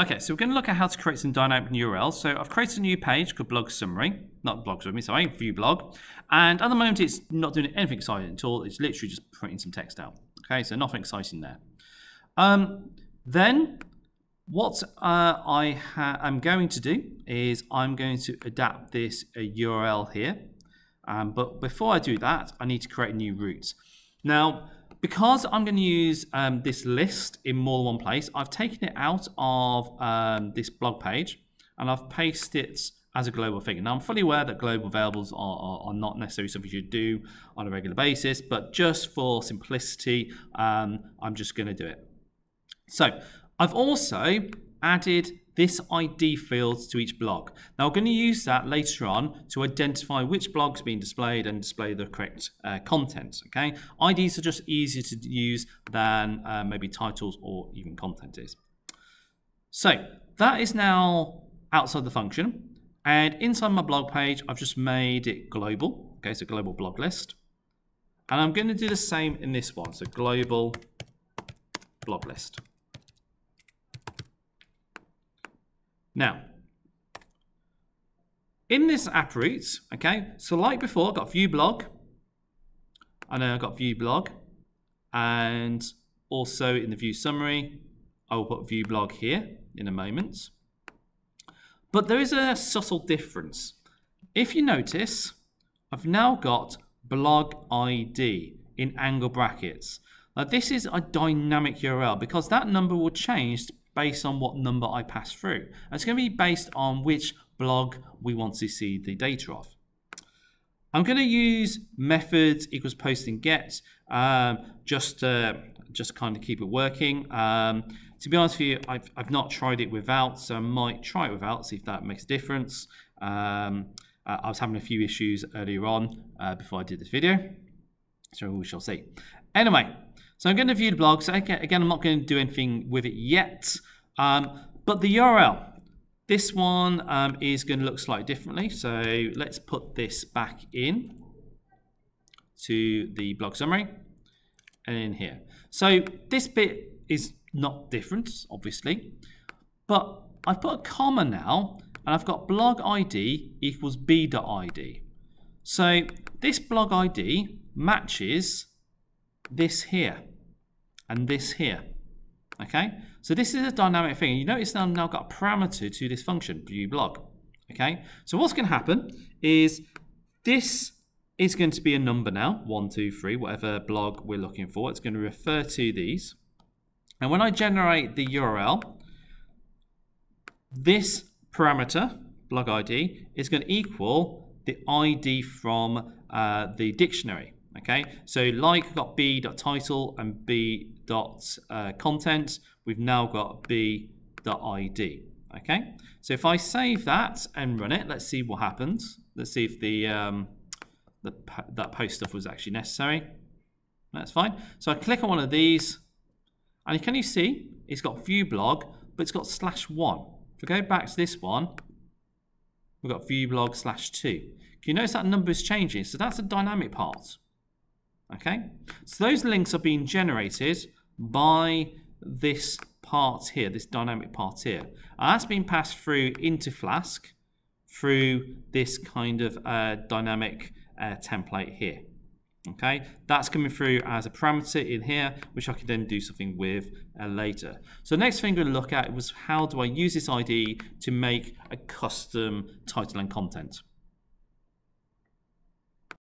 Okay, so we're going to look at how to create some dynamic URLs. So I've created a new page called Blog Summary, not Blog Summary, sorry, View Blog. And at the moment, it's not doing anything exciting at all. It's literally just printing some text out. Okay, so nothing exciting there. Um, then what uh, I am going to do is I'm going to adapt this uh, URL here. Um, but before I do that, I need to create a new route. Now, because I'm going to use um, this list in more than one place, I've taken it out of um, this blog page and I've pasted it as a global thing. Now, I'm fully aware that global variables are, are, are not necessarily something you should do on a regular basis, but just for simplicity, um, I'm just going to do it. So I've also added this ID field to each blog. Now I'm going to use that later on to identify which blog's being displayed and display the correct uh, content. Okay, IDs are just easier to use than uh, maybe titles or even content is. So that is now outside the function. And inside my blog page, I've just made it global. Okay, so global blog list. And I'm going to do the same in this one. So global blog list. Now, in this app route, okay, so like before, I've got view blog. I know I've got view blog. And also in the view summary, I will put view blog here in a moment. But there is a subtle difference. If you notice, I've now got blog ID in angle brackets. Now this is a dynamic URL because that number will change based on what number I pass through. And it's going to be based on which blog we want to see the data of. I'm going to use methods equals post and get um, just to, just kind of keep it working. Um, to be honest with you, I've, I've not tried it without, so I might try it without, see if that makes a difference. Um, uh, I was having a few issues earlier on uh, before I did this video, so we shall see. Anyway, so I'm going to view the blog. So again, I'm not going to do anything with it yet. Um, but the URL, this one um, is going to look slightly differently. So let's put this back in to the blog summary and in here. So this bit is not different, obviously, but I've put a comma now and I've got blog ID equals b.id. So this blog ID matches this here and this here. Okay, so this is a dynamic thing. You notice now I've now got a parameter to this function, view blog. Okay, so what's going to happen is this is going to be a number now, one, two, three, whatever blog we're looking for. It's going to refer to these. And when I generate the URL, this parameter, blog ID, is going to equal the ID from uh, the dictionary. Okay, so like we've got b dot title and b dot uh, content, we've now got b dot id. Okay, so if I save that and run it, let's see what happens. Let's see if the um, the that post stuff was actually necessary. That's fine. So I click on one of these, and can you see it's got view blog, but it's got slash one. If we go back to this one, we've got view blog slash two. Can you notice that number is changing? So that's a dynamic part. Okay, so those links are being generated by this part here, this dynamic part here. And that's being passed through into Flask through this kind of uh, dynamic uh, template here. Okay, that's coming through as a parameter in here, which I can then do something with uh, later. So next thing we're going to look at was how do I use this ID to make a custom title and content.